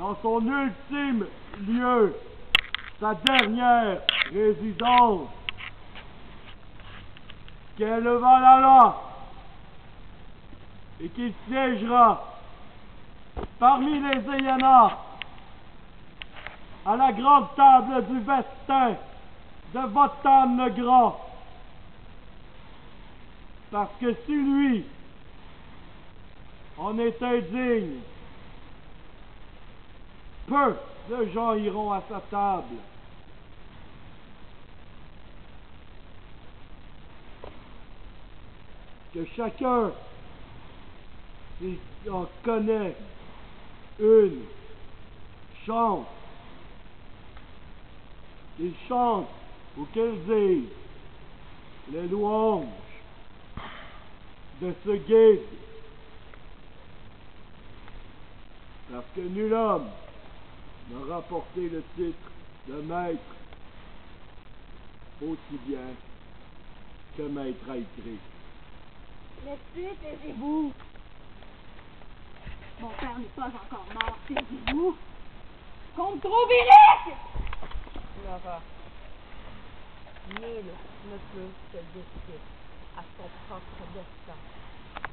dans son ultime lieu, sa dernière résidence, qu'elle le Valhalla, et qu'il siégera parmi les Ayana à la grande table du vestin de Votan le Grand. Parce que si lui en est indigne, peu de gens iront à sa table. Que chacun, s'il en connaît une, chante, qu'il chante ou qu'il dise les louanges de ce guide. Parce que nul homme n'a rapporté le titre de maître aussi bien que maître a écrit. Laissez, taisez-vous. Mon père n'est pas encore mort, taisez-vous. Comte Trouvéric! Laura, nul ne peut se décider à son propre destin.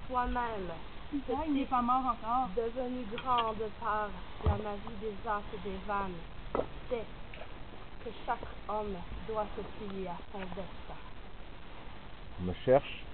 Toi-même, il n'est pas mort encore. devenu grande par la magie des arts et des vannes, sais que chaque homme doit se plier à son destin. me cherche.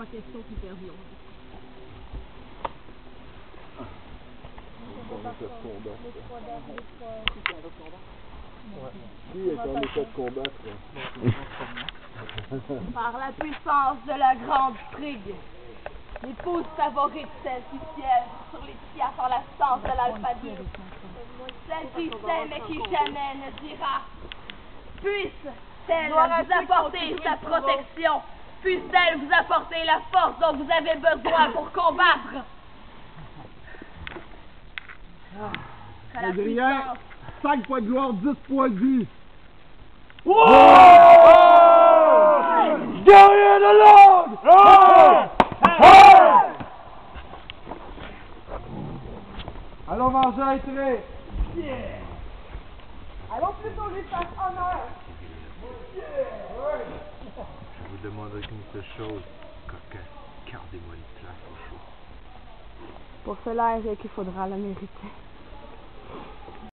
Pas question qu'il perdions. Qui est en état de combattre? Par la puissance de la grande trigue, l'épouse favorite celle qui siège sur les tiers par la sens de l'alphabet, celle qui sait mais qui jamais ne dira, puisse-t-elle vous apporter sa protection, puisse-t-elle vous apporter la force dont vous avez besoin pour combattre. Adrien, puissance 5 points de gloire, 10 points de vie. Guerrier de l'ordre! Allons manger un trait. Allons plutôt lui faire honneur. Je vous demanderai qu'une seule chose, coquin, gardez-moi une place au chaud. Pour cela, il faudra la mériter.